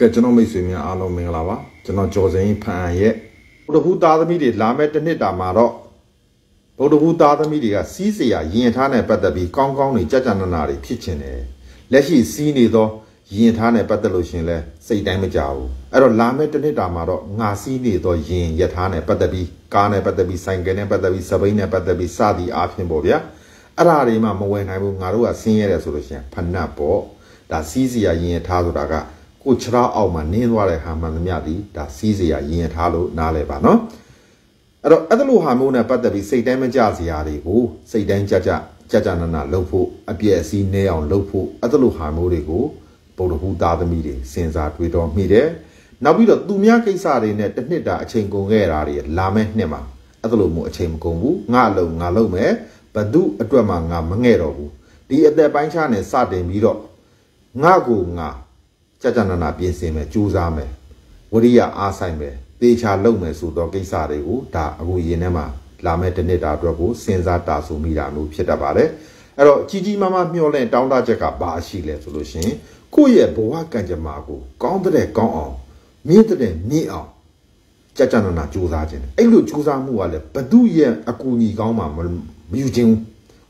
ကဲကျွန်တော်မိတ်ဆွေများအားလုံးမင်္ဂလာပါကျွန်တော်ကျော်စိန်ဖန်ရဲ့ဗုဒ္ဓဘူးသားသမီးတွေလာမဲ့တစ်နှစ်တာမှာတော့ဗုဒ္ဓဘူးသားသမီးတွေကစီးစရာရင်ထားနဲ့ပတ်သက်ပြီးကောင်းကောင်းနေကြကြနနာတွေဖြစ်ချင်တယ်လက်ရှိစီးနေသောရင်ထားနဲ့ပတ်သက်လို့ရှင်လဲစိတ်တိုင်းမကြဘူးအဲ့တော့လာမဲ့တစ်နှစ်တာမှာတော့ငါစီးနေသောရင်ရထားနဲ့ပတ်သက်ပြီးကားနဲ့ပတ်သက်ပြီးဆိုင်ကယ်နဲ့ပတ်သက်ပြီးစပိန်နဲ့ပတ်သက်ပြီးစသည်အားဖြင့်ပေါ့ဗျာအဲ့ဒါတွေမှမဝယ်နိုင်ဘူးငါတို့ကဆင်းရဲတယ်ဆိုလို့ရှင်ဖဏတ်ပေါ့ဒါစီးစရာရင်ထားဆိုတာက ကိုခြေအောက်မှာနင်းသွားတဲ့ဟာမှန်သမျှဒီဒါစီးစရာရင်ထားလို့နားလဲပါနော်အဲ့တော့အဲ့ဒါလိုဟာမျိုးနဲ့ပတ်သက်ပြီးစိတ်တိုင်းမကြစရာတွေကိုစိတ်တိုင်းကြကြကြကြနနလှုပ်ဖို့အပြည့်အစည်းနေအောင်လှုပ်ဖို့အဲ့ဒါလိုဟာမျိုးတွေကိုဗုဒ္ဓဟူသားသမီးတွေစဉ်းစားတွေးတော်မိတယ်နောက်ပြီးတော့သူများကိစ္စတွေနဲ့တစ်နှစ်တာအချိန်ကုန်ခဲ့တာတွေလာမဲ့နှစ်မှာအဲ့ဒါလိုမျိုးအချိန်မကုန်ဘူးငါလုံငါလုံမယ်ဘဒုအတွက်မှငါမငဲ့တော့ဘူးဒီအသက်ပိုင်းခြားနဲ့စတင်ပြီးတော့ငါကိုငါ ကြကြနာနာပြင်ဆင်မယ်ကြိုးစားမယ်ဝရိယအားဆိုင်မယ်တေချာလုပ်မယ်ဆိုတော့ကိစ္စတွေကိုဒါအခုရင်ထဲမှာလာမဲ့တစ်နှစ်တာအတွက်ကိုစဉ်းစားတာဆိုမိတာမျိုးဖြစ်တတ်ပါတယ်အဲ့တော့ကြီးကြီးမားမားမျှော်လင့်တောင်းတချက်ကဘာရှိလဲဆိုလို့ရှင်ကိုယ့်ရဲ့ဘဝကံကြမ္မာကိုကောင်းတဲ့ကောင်းအောင်မြင့်တဲ့မြင့်အောင်ကြကြနာနာကြိုးစားခြင်းအဲ့လိုကြိုးစားမှုကလည်းဘသူရဲ့အကူအညီကောင်းမှမယူခြင်း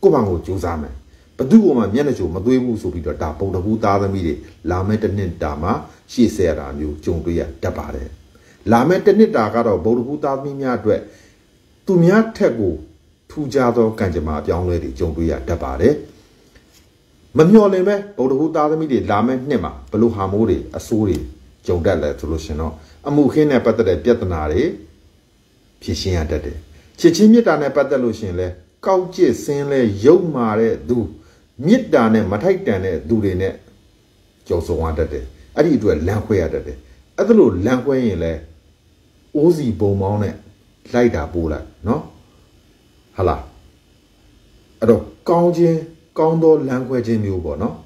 ကိုယ့်ဘာကိုကြိုးစားမယ် ဘသူ့ကိုမှမျက်နှာချိုမသွေးဘူးဆိုပြီးတော့ဒါပုံတကူသားသမီးတွေလာမဲ့တစ်နှစ်တာမှာရှေ့ဆက်ရတာမျိုးကြုံတွေ့ရတတ်ပါတယ်လာမဲ့တစ်နှစ်တာကတော့ဗုဒ္ဓဘူးသားသမီးများအတွက်သူများထက်ကိုထူးခြားသောကံကြမ္မာအပြောင်းလဲတွေကြုံတွေ့ရတတ်ပါတယ်မမျှော်လင့်ပဲဗုဒ္ဓဘူးသားသမီးတွေလာမဲ့နှစ်မှာဘလို့ဟာမိုးတွေအဆိုးတွေကြုံတတ်လဲဆိုလို့ရှင်တော့အမှုခင်းနဲ့ပတ်သက်တဲ့ပြဿနာတွေဖြေရှင်းရတတ်တယ်ချစ်ချင်းမေတ္တာနဲ့ပတ်သက်လို့ရှင်လဲကောက်ကျစ်စင်းလဲရုပ်မာတဲ့သူ မေတ္တာနဲ့မထိုက်တန်တဲ့သူတွေနဲ့ကြုံဆုံရတတ်တယ်အဲ့ဒီအတွက်လမ်းခွဲရတတ်တယ်အဲ့ဒါလို့လမ်းခွဲရင်လဲအိုးစီပုံမောင်းနဲ့လိုက်တာပိုးလိုက်နော်ဟာလားအဲ့တော့ကောင်းခြင်းကောင်းသောလမ်းခွဲခြင်းမျိုးပေါ့နော်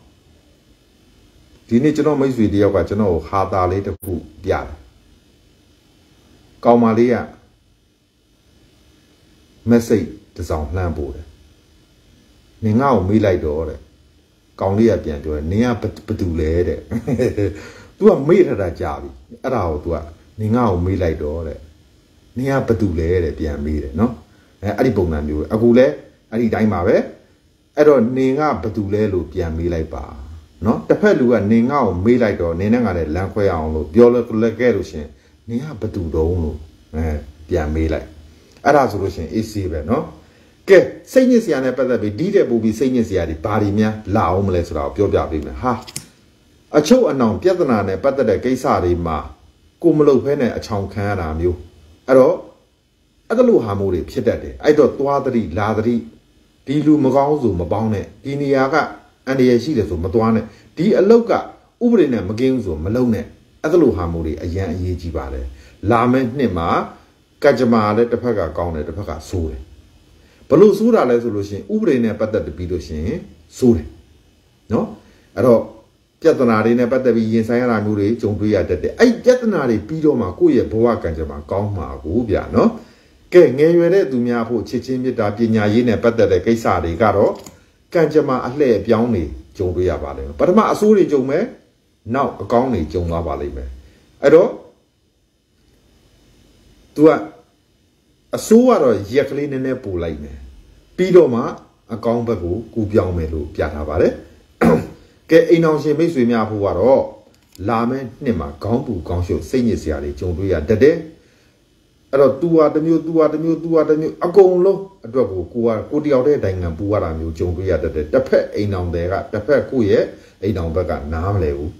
ဒီနေ့ကျွန်တော်မိတ်ဆွေတယောက်ကကျွန်တော်ကိုဟာတာလေးတစ်ခုပြတယ်ကောင်းမလေးက message တစ်စောင်လှမ်းပို့တယ် နင်ငါ့ကိုမေးလိုက်တော့တဲ့ကောင်လေးကပြန်ပြောတယ်နင်ကဘသူလဲတဲ့ तू ကမေးထတာကြာပြီအဲ့ဒါကို तू ကနင်ငါ့ကိုမေးလိုက်တော့တဲ့နင်ကဘသူလဲတဲ့ပြန်မေးတယ်နော်အဲအဲ့ဒီပုံစံမျိုးအခုလဲအဲ့ဒီတိုင်းပါပဲအဲ့တော့နင်ကဘသူလဲလို့ပြန်မေးလိုက်ပါနော်တစ်ဖက်လူကနေငါ့ကိုမေးလိုက်တော့နင်းနဲ့ငါလည်းလမ်းခွဲအောင်လို့ပြောလို့လည်းခဲ့လို့ရှင်နင်ကဘသူတုံးလို့အဲပြန်မေးလိုက်အဲ့ဒါဆိုလို့ရှင်အေးဆေးပဲနော် ကဲစိတ်ညစ်စရာနဲ့ပတ်သက်ပြီးဒီတဲ့ပူပြီးစိတ်ညစ်စရာတွေဘာတွေများလာအောင်မလဲဆိုတာကိုပြောပြပေးမယ်ဟာအချုပ်အနှောင်ပြဿနာနဲ့ပတ်သက်တဲ့ကိစ္စတွေမှာကိုမလုပ်ဖဲနဲ့အချောင်ခံရတာမျိုးအဲ့တော့အဲ့ဒါလိုဟာမျိုးတွေဖြစ်တတ်တယ်အဲ့တော့သွားသတိလာသတိဒီလူမကောင်းဆိုမပေါင်းနဲ့ဒီနေရာကအန္တရာယ်ရှိတယ်ဆိုမသွားနဲ့ဒီအလုတ်ကဥပဒေနဲ့မကင်းဘူးဆိုမလုံးနဲ့အဲ့ဒါလိုဟာမျိုးတွေအရန်အရေးကြီးပါတယ်လာမယ့်နှစ်မှာကကြမာလည်းတစ်ဖက်ကကောင်းတယ်တစ်ဖက်ကဆိုးတယ် ဘလို့ဆိုးတာလဲဆိုလို့ရှိရင်ဥပဒေနဲ့ပတ်သက်ပြီးလို့ရှိရင်ဆိုးတယ်နော်အဲ့တော့ပြဿနာတွေနဲ့ပတ်သက်ပြီးရင်ဆိုင်ရတာမျိုးတွေကြုံတွေ့ရတတ်တယ်အဲ့ပြဿနာတွေပြီးတော့မှကိုယ့်ရဲ့ဘဝကံကြမ္မာကောင်းမှာကိုဗျာနော်ကဲငယ်ရွယ်တဲ့သူများဖို့ချစ်ချင်းမေတ္တာပညာရေးနဲ့ပတ်သက်တဲ့ကိစ္စတွေကတော့ကံကြမ္မာအလှည့်အပြောင်းတွေကြုံတွေ့ရပါလိမ့်မယ်ပထမအဆိုးတွေကြုံမယ်နောက်အကောင်းတွေကြုံသွားပါလိမ့်မယ်အဲ့တော့ तू က အဆိုးကတော့ရက်ကလေးနည်းနည်းပို့လိုက်မယ်ပြီးတော့မှအကောင်းဘက်ကိုကူပြောင်းမယ်လို့ပြထားပါတယ်ကဲအိမ်အောင်ရှင်မိတ်ဆွေများဖို့ကတော့လာမယ့်နှစ်မှာခေါင်းပူခေါင်းရှုပ်စိတ်ညစ်စရာတွေကြုံတွေ့ရတတ်တယ်အဲ့တော့ तू ဟာတမျိုး तू ဟာတမျိုး तू ဟာတမျိုးအကုန်လုံးအတွက်ကိုကိုကကိုတယောက်တည်းနိုင်ငံပူရတာမျိုးကြုံတွေ့ရတတ်တယ်တစ်ဖက်အိမ်အောင်တွေကတစ်ဖက်ကိုရဲ့အိမ်အောင်ဘက်ကနားမလဲဘူး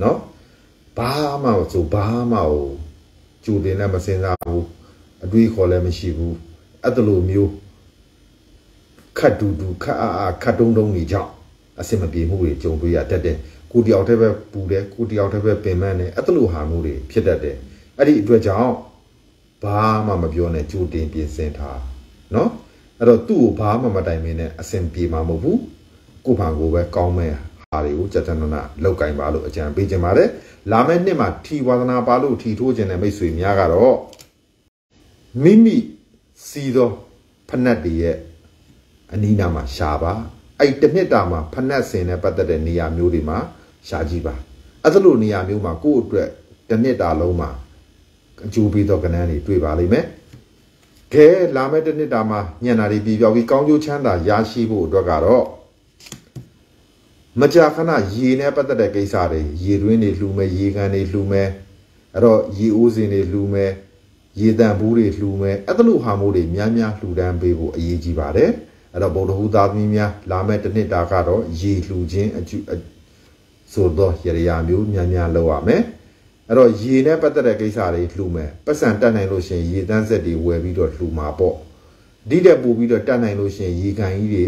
เนาะဘာမှဆိုဘာမှဟိုကြိုတင်လည်းမစင်စားဘူးအ တွေးခေါ်လည်းမရှိဘူးအဲ့ဒါလိုမျိုးခတ်တူတူခတ်အားအားခတ်တုံးတုံးနေကြောင်းအစင်မပြေမှုတွေကြုံတွေ့ရတတ်တယ်ကိုတယောက်တည်းပဲပူတယ်ကိုတယောက်တည်းပဲပင်ပန်းတယ်အဲ့ဒါလိုဟာမျိုးတွေဖြစ်တတ်တယ်အဲ့ဒီအတွက်ကြောင့်ဘာမှမပြောနဲ့ကြိုတင်ပြင်ဆင်ထားเนาะအဲ့တော့သူ့ကိုဘာမှမတိုင်မင်းနဲ့အစင်ပြေမှာမဟုတ်ဘူးကိုဖန်ကိုပဲကောင်းမဲ့ဟာတွေကိုကြကြနနလောက်ကင်ပါလို့အကြံပေးခြင်းပါတယ်လာမယ့်နှစ်မှာထီဝါသနာပါလို့ထီထိုးခြင်းတဲ့မိတ်ဆွေများကတော့ မိမိစီသောဖနက်တွေရဲ့အနီးနားမှာရှာပါအဲ့တစ်နှစ်တာမှာဖနက်စင်နဲ့ပတ်သက်တဲ့နေရာမျိုးတွေမှာရှာကြည့်ပါအဲ့ဒါလိုနေရာမျိုးမှာကိုယ့်အတွက်တစ်နှစ်တာလုံးမှာအကျိုးပေးသောကဏ္ဍတွေတွေ့ပါလိမ့်မယ်ကဲလာမယ့်တစ်နှစ်တာမှာညံ့တာတွေပြီးပြောက်ပြီးကောင်းကျိုးချမ်းသာရရှိဖို့အတွက်ကတော့မကြာခဏရေနဲ့ပတ်သက်တဲ့ကိစ္စတွေရေတွင်းတွေလှူမယ်ရေကန်တွေလှူမယ်အဲ့တော့ရေအိုးစင်တွေလှူမယ် ရေတန်ဘူးတွေလှူမယ်အဲ့ဒါလိုဟာမျိုးတွေများများလှူဒန်းပေးဖို့အရေးကြီးပါတယ်အဲ့တော့ဗုဒ္ဓဟူသားသမီးများလာမယ့်တစ်နှစ်တာကတော့ရေလှူခြင်းအကျဆိုတော့ရရမျိုးများများလုပ်ရမယ်အဲ့တော့ရေနဲ့ပတ်သက်တဲ့ကိစ္စတွေလှူမယ်ပတ်စံတက်နိုင်လို့ရှိရင်ရေတန်းဆက်တွေဝယ်ပြီးတော့လှူမှာပေါ့ဒီတက်ပို့ပြီးတော့တက်နိုင်လို့ရှိရင်ရေကန်ကြီးတွေ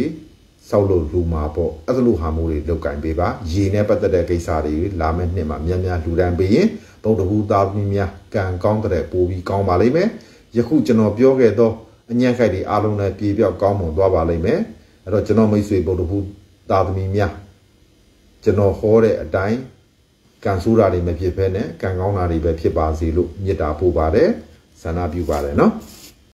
ဆောက်လို့လှူမှာပေါ့အဲ့လိုဟာမျိုးတွေလုပ်ကင်ပေးပါရေနဲ့ပတ်သက်တဲ့ကိစ္စတွေလာမယ့်နှစ်မှာများများလှူဒန်းပေးရင် ဗုဒ္ဓဟူသားသမီးများကံကောင်းတဲ့ပို့ပြီးကောင်းပါလိမ့်မယ်ယခုကျွန်တော်ပြောခဲ့သောအညံ့ခိုက်တွေအားလုံးနဲ့ပြေပြောက်ကောင်းမွန်သွားပါလိမ့်မယ်အဲ့တော့ကျွန်တော်မိတ်ဆွေဗုဒ္ဓဟူသားသမီးများကျွန်တော်ဟောတဲ့အတိုင်းကံဆိုးတာတွေမဖြစ်ဘဲနဲ့ကံကောင်းတာတွေပဲဖြစ်ပါစေလို့မေတ္တာပို့ပါတယ်ဆန္ဒပြုပါတယ်နော်